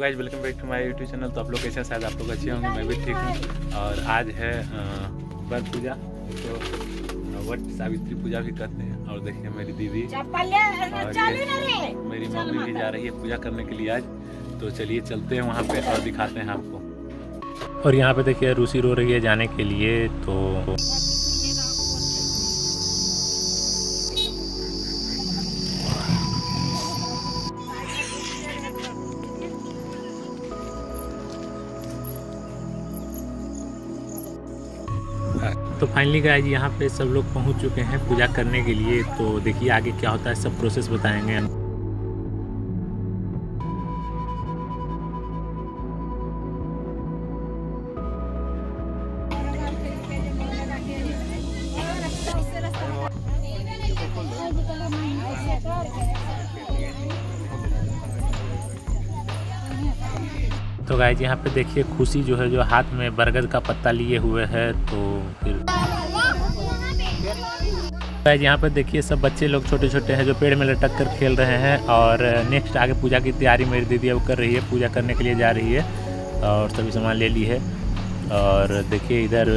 Guys welcome back to my YouTube channel तो आप लोग कैसे शायद आप लोग अच्छे होंगे मैं भी ठीक हूँ। और आज है वर पूजा। तो वट सावित्री पूजा भी करते हैं। और देखिए मेरी दीदी। और मेरी मम्मी भी जा रही है पूजा करने के लिए आज। तो चलिए चलते हैं वहाँ पे और दिखाते हैं आपको। और यहाँ पे देखिए रूसी रो रही है जाने के लिए। तो तो फाइनली गाइज़ यहाँ पे सब लोग पहुँच चुके हैं पूजा करने के लिए। तो देखिए आगे क्या होता है, सब प्रोसेस बताएँगे हम। तो गाइज़ यहाँ पे देखिए खुशी जो है, जो हाथ में बरगद का पत्ता लिए हुए है तो फिर यहाँ पर देखिए, सब बच्चे लोग छोटे छोटे हैं जो पेड़ में लटक कर खेल रहे हैं और नेक्स्ट आगे पूजा की तैयारी मेरी दीदी अब कर रही है, पूजा करने के लिए जा रही है और सभी सामान ले ली है। और देखिए, इधर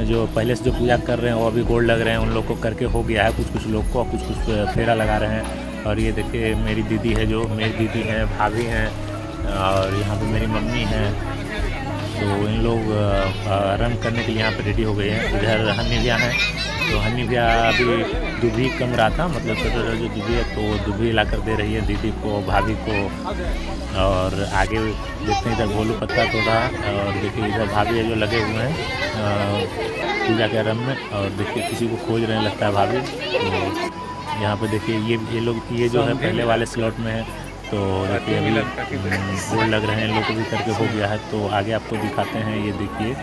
जो पहले से जो पूजा कर रहे हैं, वो अभी गोल्ड लग रहे हैं, उन लोग को करके हो गया है कुछ कुछ लोग को कुछ कुछ फेरा लगा रहे हैं। और ये देखिए, मेरी दीदी है जो, मेरी दीदी हैं, भाभी हैं, और यहाँ पे मेरी मम्मी हैं। तो इन लोग रन करने के लिए यहाँ पे रेडी हो गए हैं। इधर हन्नी भैया हैं। तो हन्नी भैया अभी दुबी कम रहा था मतलब छोटा छोटा जो दुबी है तो दुबी ला कर दे रही है दीदी को भाभी को। और आगे देखते हैं इधर भोलू पत्ता तोड़। रहा और देखिए इधर भाभी है जो लगे हुए हैं पूजा के रंग में। और देखिए किसी को खोज रहे लगता है भाभी। तो यहाँ पे देखिए ये ये लोग ये जो है पहले वाले स्लॉट में है। तो देखिए अभी गोल लग रहे हैं लोग भी करके हो गया है तो आगे आपको दिखाते हैं ये देखिए।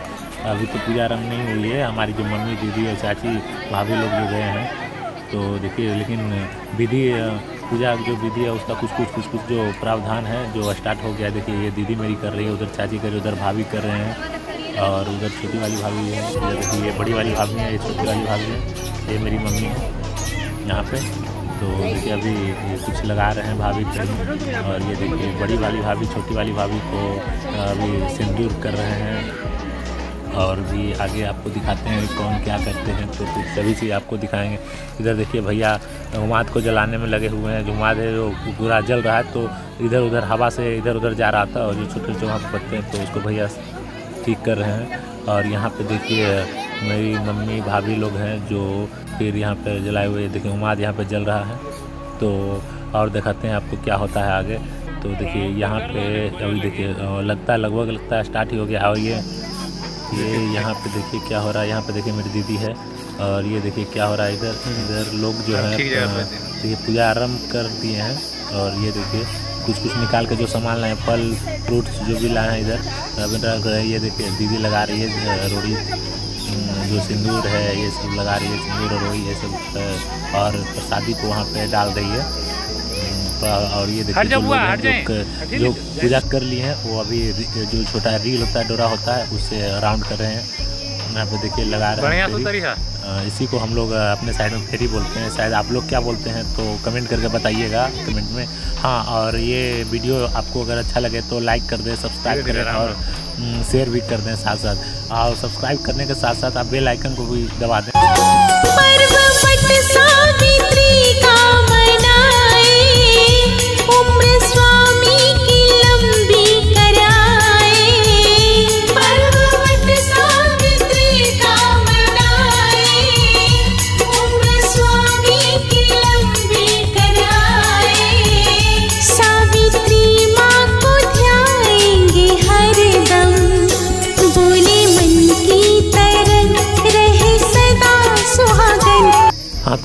अभी तो पूजा रंग नहीं हुई है हमारी जो मम्मी दीदी और चाची भाभी लोग जो गए हैं। तो देखिए लेकिन विधि पूजा जो विधि है उसका कुछ कुछ कुछ कुछ जो प्रावधान है जो स्टार्ट हो गया है देखिए ये दीदी मेरी कर रही है उधर चाची कर रही है उधर भाभी कर रहे हैं और उधर छोटी वाली भाभी है इधर देखिए ये बड़ी वाली भाभी है ये छोटी वाली भाभी है ये मेरी मम्मी है यहाँ पे। तो देखिए, अभी कुछ लगा रहे हैं भाभी को और ये देखिए, बड़ी वाली भाभी, छोटी वाली भाभी को अभी सिंदूर कर रहे हैं। और भी आगे आपको दिखाते हैं कौन क्या करते हैं तो कुछ सभी चीज़ आपको दिखाएँगे। इधर देखिए भैया उमाद को जलाने में लगे हुए हैं। जो उमाद है जो पूरा जल रहा है तो इधर उधर हवा से इधर उधर जा रहा था और जो छोटे छोटे वहाँ पे पत्ते हैं तो उसको भैया ठीक कर रहे हैं। और यहाँ पे देखिए मेरी मम्मी भाभी लोग हैं जो फिर यहाँ पे जलाए हुए देखिए उमाद यहाँ पे जल रहा है। तो और दिखाते हैं आपको क्या होता है आगे। तो देखिए यहाँ पे अभी देखिए लगता है लगभग लगता है स्टार्ट ही हो गया। और ये ये यहाँ पे देखिए क्या हो रहा है। यहाँ पे देखिए मेरी दीदी है और ये देखिए क्या हो रहा है इधर। इधर लोग जो है देखिए। पूजा आरंभ कर दिए हैं और ये देखिए कुछ कुछ निकाल के जो सामान लाए हैं, फल फ्रूट्स जो भी लाए हैं इधर। हैं ये देखिए दीदी लगा रही है रोड़ी जो सिंदूर है ये सब लगा रही है सिंदूर और ये सब और प्रसादी को वहाँ पे डाल रही है। तो और ये देखिए जो लोग जो जो पूजा कर लिए हैं वो अभी जो छोटा रील होता है डोरा होता है उसे राउंड कर रहे हैं। यहाँ पे देखिए लगा रहे हैं। इसी को हम लोग अपने साइड में फेरी बोलते हैं। शायद आप लोग क्या बोलते हैं तो कमेंट करके बताइएगा कमेंट में। हाँ और ये वीडियो आपको अगर अच्छा लगे तो लाइक कर दें सब्सक्राइब करें और हम्म, शेयर भी कर दें साथ साथ। और सब्सक्राइब करने के साथ साथ आप बेल आइकन को भी दबा दें। सावित्री का मनाए उम्र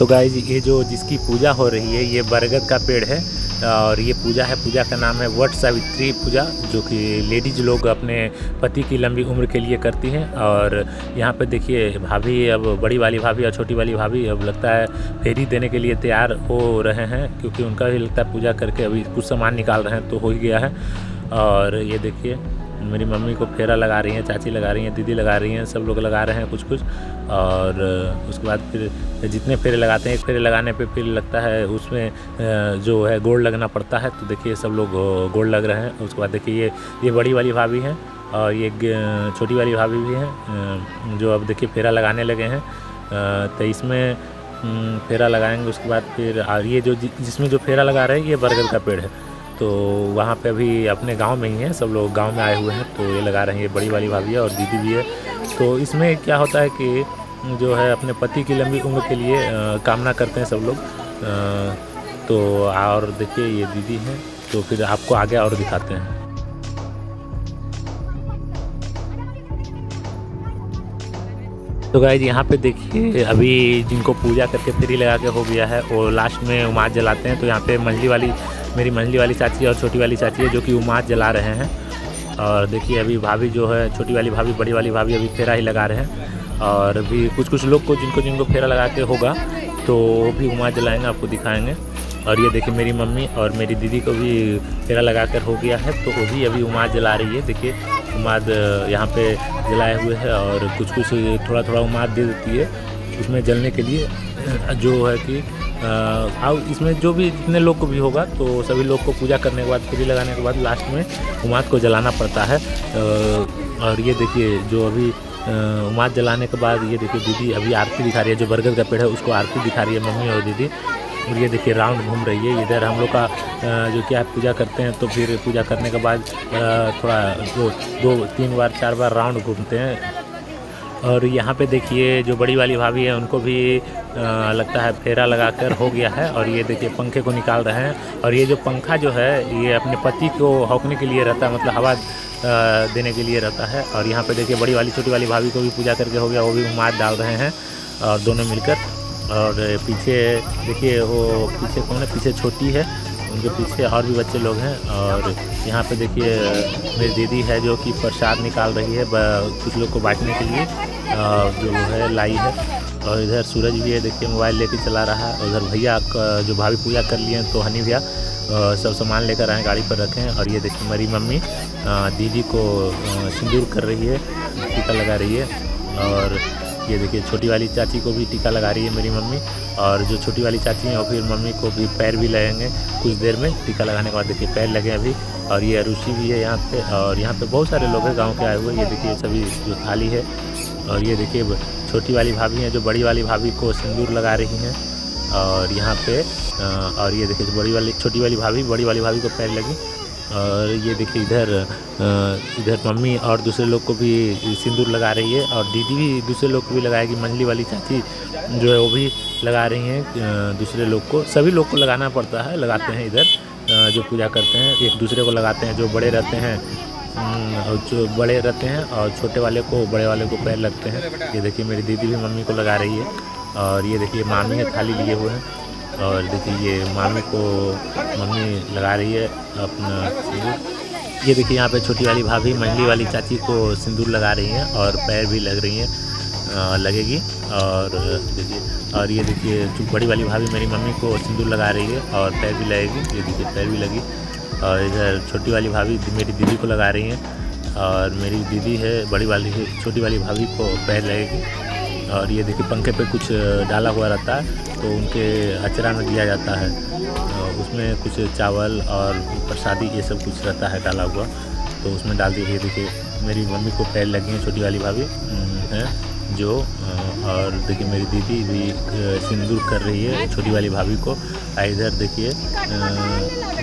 तो गाइज़ ये जो जिसकी पूजा हो रही है, ये बरगद का पेड़ है और ये पूजा है। पूजा का नाम है वट सावित्री पूजा, जो कि लेडीज़ लोग अपने पति की लंबी उम्र के लिए करती हैं। और यहाँ पे देखिए, भाभी अब बड़ी वाली भाभी और छोटी वाली भाभी अब लगता है फेरी देने के लिए तैयार हो रहे हैं, क्योंकि उनका भी लगता है पूजा करके अभी कुछ सामान निकाल रहे हैं तो हो ही गया है। और ये देखिए मेरी मम्मी को फेरा लगा रही हैं, चाची लगा रही हैं, दीदी लगा रही हैं, सब लोग लगा रहे हैं कुछ कुछ और उसके बाद फिर जितने फेरे लगाते हैं, एक फेरे लगाने पे फिर लगता है उसमें जो है गोल्ड लगना पड़ता है। तो देखिए सब लोग गोल्ड लग रहे हैं। उसके बाद देखिए ये ये बड़ी वाली भाभी हैं और ये छोटी वाली भाभी भी हैं। जो अब देखिए फेरा लगाने लगे हैं। तो इसमें फेरा लगाएँगे, उसके बाद फिर ये जो, जिसमें जो फेरा लगा रहे हैं, ये बरगद का पेड़ है। तो वहाँ पे अभी अपने गाँव में ही हैं सब लोग गाँव में आए हुए हैं तो ये लगा रहे हैं बड़ी वाली भाभी है और दीदी भी है। तो इसमें क्या होता है कि जो है अपने पति की लंबी उम्र के लिए आ, कामना करते हैं सब लोग। आ, तो और देखिए ये दीदी हैं तो फिर आपको आगे और दिखाते हैं। तो गाइज़ यहाँ पे देखिए अभी जिनको पूजा करके फ्री लगा के हो गया है वो लास्ट में उमाद जलाते हैं तो यहाँ पे मंझली वाली मेरी मंझली वाली चाची और छोटी वाली चाची है, जो कि उमाद जला रहे हैं। और देखिए, अभी भाभी जो है, छोटी वाली भाभी, बड़ी वाली भाभी अभी फेरा ही लगा रहे हैं। और अभी कुछ कुछ लोग को, जिनको जिनको फेरा लगा के होगा तो वो भी उमाद जलाएँगे, आपको दिखाएँगे। और ये देखिए, मेरी मम्मी और मेरी दीदी को भी फेरा लगा कर हो गया है तो वो भी अभी उमाद जला रही है। देखिए उमाद यहाँ पे जलाए हुए है और कुछ कुछ थोड़ा थोड़ा उमाद दे देती है। उसमें जलने के लिए, जो है कि अब इसमें जो भी जितने लोग को भी होगा तो सभी लोग को पूजा करने के बाद, पूरी लगाने के बाद लास्ट में उमाद को जलाना पड़ता है। और ये देखिए, जो अभी उमाद जलाने के बाद ये देखिए, दीदी अभी आरती दिखा रही है, जो बरगद का पेड़ है, उसको आरती दिखा रही है मम्मी और दीदी। और ये देखिए राउंड घूम रही है, इधर हम लोग का जो क्या पूजा करते हैं तो फिर पूजा करने के बाद थोड़ा दो दो, तीन बार, चार बार राउंड घूमते हैं। और यहाँ पे देखिए जो बड़ी वाली भाभी है उनको भी आ, लगता है फेरा लगाकर हो गया है। और ये देखिए पंखे को निकाल रहे हैं। और ये जो पंखा जो है ये अपने पति को हौकने के लिए रहता है मतलब हवा देने के लिए रहता है। और यहाँ पे देखिए बड़ी वाली छोटी वाली भाभी को भी पूजा करके हो गया वो भी मार डाल रहे हैं और दोनों मिलकर। और पीछे देखिए वो पीछे कौन है? पीछे छोटी है। उनके पीछे और भी बच्चे लोग हैं और यहाँ पे देखिए, मेरी दीदी है जो कि प्रसाद निकाल रही है कुछ लोग को बांटने के लिए जो है, लाई है। और इधर सूरज भी है, देखिए, मोबाइल लेके चला रहा है। उधर भैया जो भाभी पूजा कर लिए हैं तो हनी भैया सब सामान लेकर आए गाड़ी पर रखें और ये देखिए, मेरी मम्मी दीदी को सिंदूर कर रही है, टीका लगा रही है। और ये देखिए, छोटी वाली चाची को भी टीका लगा रही है मेरी मम्मी और जो छोटी वाली चाची हैं और फिर मम्मी को भी पैर भी लगेंगे कुछ देर में टीका लगाने के बाद, देखिए, पैर लगे अभी और ये अरुषि भी है यहाँ पे और यहाँ पे बहुत सारे लोग हैं गाँव के आए हुए। ये देखिए सभी जो थाली है और ये देखिए छोटी वाली भाभी हैं जो बड़ी वाली भाभी को सिंदूर लगा रही हैं और यहाँ पे और ये देखिए बड़ी वाली, छोटी वाली भाभी, बड़ी वाली भाभी को पैर लगी और ये देखिए इधर इधर मम्मी और दूसरे लोग को भी सिंदूर लगा रही है और दीदी भी दूसरे लोग को भी लगाएगी मंजली वाली चाची जो है वो भी लगा रही हैं दूसरे लोग को। सभी लोग को लगाना पड़ता है, लगाते हैं इधर जो पूजा करते हैं। एक दूसरे को लगाते हैं, जो बड़े रहते हैं और जो बड़े रहते हैं और छोटे वाले को, बड़े वाले को पैर लगते हैं। ये देखिए मेरी दीदी भी मम्मी को लगा रही है और ये देखिए मामी है, थाली लिए हुए हैं। और देखिए ये मामी को मम्मी लगा रही है अपना सिंदूर। ये देखिए यहाँ पे छोटी वाली भाभी, मंडली वाली चाची को सिंदूर लगा रही हैं और पैर भी लग रही हैं लगेगी। और देखिए, और ये देखिए बड़ी वाली भाभी मेरी मम्मी को सिंदूर लगा रही है और पैर भी लगेगी। ये देखिए, पैर भी लगी। और इधर छोटी वाली भाभी मेरी दीदी को लगा रही हैं। और मेरी दीदी है, बड़ी वाली, छोटी वाली भाभी को पैर लगेगी। और ये देखिए, पंखे पे कुछ डाला हुआ रहता है तो उनके अचरा में दिया जाता है। उसमें कुछ चावल और प्रसादी ये सब कुछ रहता है डाला हुआ तो उसमें डाल दीजिए देखिए, मेरी मम्मी को पैर लगी हैं, छोटी वाली भाभी है, जो और देखिए, मेरी दीदी भी सिंदूर कर रही है छोटी वाली भाभी को। इधर देखिए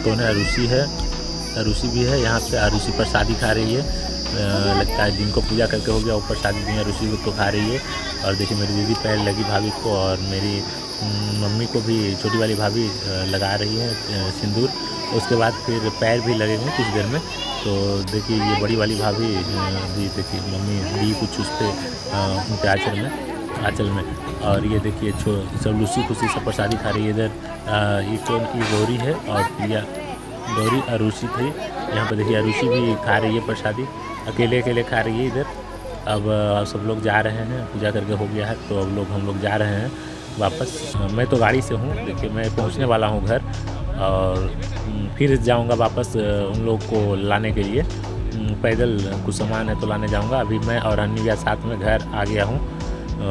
कौन है अरुषि है अरुषि भी है, यहाँ पे अरुषि प्रसादी खा रही है। लगता है जिनको पूजा करके हो गया, ऊपर शादी दुनिया ऋषि को खा रही है। और देखिए, मेरी दीदी पैर लगी भाभी को और मेरी मम्मी को भी छोटी वाली भाभी लगा रही है सिंदूर। उसके बाद फिर पैर भी लगेंगे कुछ देर में। तो देखिए, ये बड़ी वाली भाभी भी देखिए, मम्मी दी कुछ उस पर उनके आंचल में आंचल में। और ये देखिए सब लूसी खुशी, सब प्रसादी खा रही है इधर। ये कौन की गौरी है और प्रिया गौरी, अरुषि थी। यहाँ पर देखिए, अरुषि भी खा रही है प्रसादी। अकेले अकेले खा रही है इधर। अब सब लोग जा रहे हैं, पूजा करके हो गया है तो अब लोग, हम लोग जा रहे हैं वापस। मैं तो गाड़ी से हूँ, देखिए, मैं पहुँचने वाला हूँ घर और फिर जाऊँगा वापस उन लोग को लाने के लिए। पैदल कुछ सामान है तो लाने जाऊँगा। अभी मैं और अन्य साथ में घर आ गया हूँ।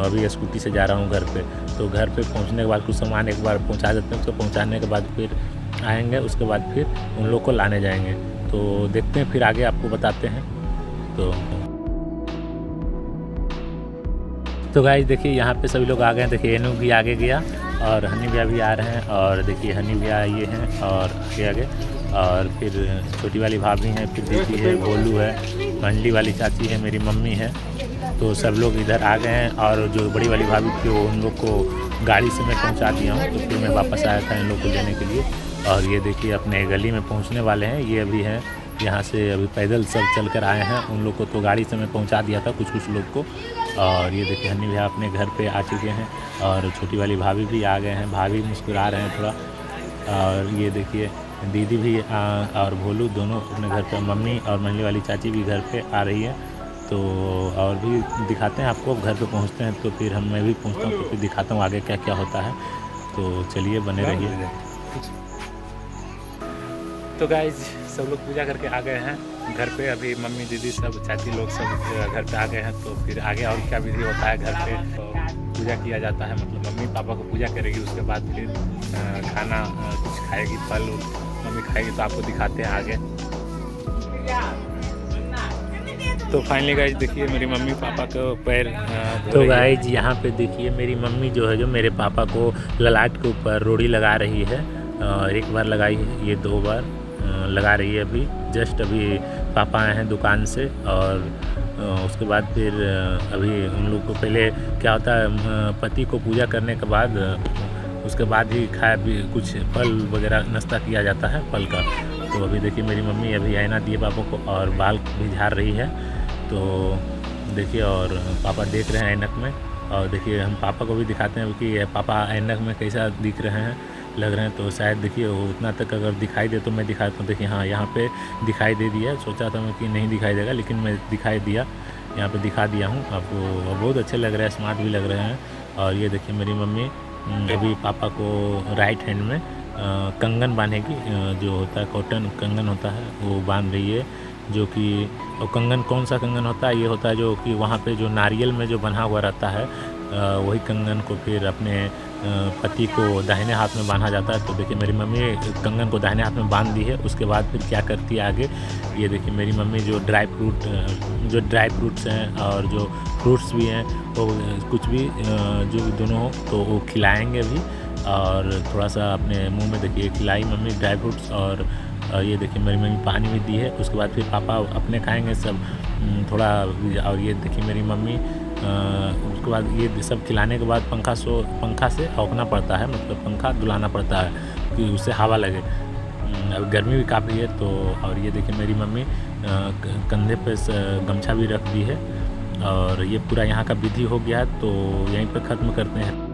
अभी स्कूटी से जा रहा हूँ घर पे। तो घर पे पहुँचने के बाद कुछ सामान एक बार पहुँचा देते हैं उसको पहुँचाने के बाद फिर आएँगे, उसके बाद फिर उन लोग को लाने जाएँगे। तो देखते हैं, फिर आगे आपको बताते हैं। तो। तो गाइस देखिए, यहाँ पे सभी लोग आ गए हैं। देखिए एनू भी आगे गया और हनी भैया भी आ रहे हैं और देखिए, हनी भैया ये हैं और आगे आगे। और फिर छोटी वाली भाभी हैं, फिर दीदी है, भोलू है, मंडली वाली चाची है, मेरी मम्मी है। तो सब लोग इधर आ गए हैं और जो बड़ी वाली भाभी थी, वो उन लोग को गाड़ी से मैं पहुँचा दिया हूँ। तो फिर मैं वापस आया था इन लोग को लेने के लिए। और ये देखिए, अपने गली में पहुँचने वाले हैं। ये अभी हैं यहाँ से अभी पैदल सब चल कर आए हैं। उन लोग को तो गाड़ी से मैं पहुँचा दिया था कुछ कुछ लोग को। और ये देखिए हनी भैया अपने घर पे आ चुके हैं और छोटी वाली भाभी भी आ गए हैं। भाभी मुस्कुरा रहे हैं थोड़ा। और ये देखिए दीदी भी आ, और भोलू दोनों अपने घर पर मम्मी और मंडली वाली चाची भी घर पर आ रही है। तो और भी दिखाते हैं आपको घर पे पहुँचते हैं तो फिर हम मैं भी पहुँचता हूँ तो फिर दिखाता हूँ आगे क्या क्या होता है। तो चलिए बने रहिए। तो गाइज़ सब लोग पूजा करके आ गए हैं। घर पे अभी मम्मी दीदी सब चाची लोग सब घर पे आ गए हैं तो फिर आगे और क्या विधि होता है घर पे? तो पूजा किया जाता है मतलब मम्मी पापा को पूजा करेगी उसके बाद फिर खाना कुछ खाएगी फल मम्मी खाएगी तो आपको दिखाते हैं आगे। तो फाइनली गाइज़ देखिए मेरी मम्मी पापा को पैर तो गाइज़ यहाँ पे देखिए मेरी मम्मी जो है जो मेरे पापा को ललाट के ऊपर रोड़ी लगा रही है और एक बार लगाई ये दो बार। लगा रही है अभी। जस्ट अभी पापा आए हैं दुकान से और उसके बाद फिर अभी हम लोग को पहले क्या होता है पति को पूजा करने के बाद उसके बाद ही खाया भी कुछ फल वगैरह नाश्ता किया जाता है फल का। तो अभी देखिए मेरी मम्मी अभी आईना दिए पापा को और बाल भी झाड़ रही है। तो देखिए और पापा देख रहे हैं ऐनक में और देखिए हम पापा को भी दिखाते हैं कि पापा ऐनक में कैसा दिख रहे हैं। लग रहे हैं तो शायद देखिए वो उतना तक अगर दिखाई दे तो मैं दिखाता हूँ। देखिए हाँ यहाँ पे दिखाई दे दिया। सोचा था मैं कि नहीं दिखाई देगा, लेकिन मैं दिखाई दिया। यहाँ पे दिखा दिया हूँ। आपको बहुत अच्छे लग रहे हैं स्मार्ट भी लग रहे हैं। और ये देखिए, मेरी मम्मी अभी पापा को राइट हैंड में कंगन बांधेगी जो होता है कॉटन कंगन होता है, वो बाँध रही है, जो कि, और कंगन कौन सा कंगन होता है? ये होता है जो कि वहाँ पे जो नारियल में जो बना हुआ रहता है वही कंगन को फिर अपने पति को दाहिने हाथ में बांधा जाता है। तो देखिए मेरी मम्मी कंगन को दाहिने हाथ में बाँध दी है। उसके बाद फिर क्या करती है आगे? ये देखिए मेरी मम्मी जो ड्राई फ्रूट जो ड्राई फ्रूट्स हैं और जो फ्रूट्स भी हैं, वो कुछ भी जो भी दोनों हो तो वो खिलाएँगे अभी। और थोड़ा सा अपने मुँह में देखिए, खिलाई मम्मी ड्राई फ्रूट्स और ये देखिए मेरी मम्मी पानी भी दी है। उसके बाद फिर पापा अपने खाएँगे सब। थोड़ा, और ये देखिए मेरी मम्मी उसके बाद ये सब खिलाने के बाद पंखा सो, पंखा से औकना पड़ता है मतलब पंखा दुलाना पड़ता है कि उससे हवा लगे। अब गर्मी भी काफ़ी है तो और ये देखिए मेरी मम्मी कंधे पे गमछा भी रख दी है, और ये पूरा यहाँ का विधि हो गया तो यहीं पर ख़त्म करते हैं।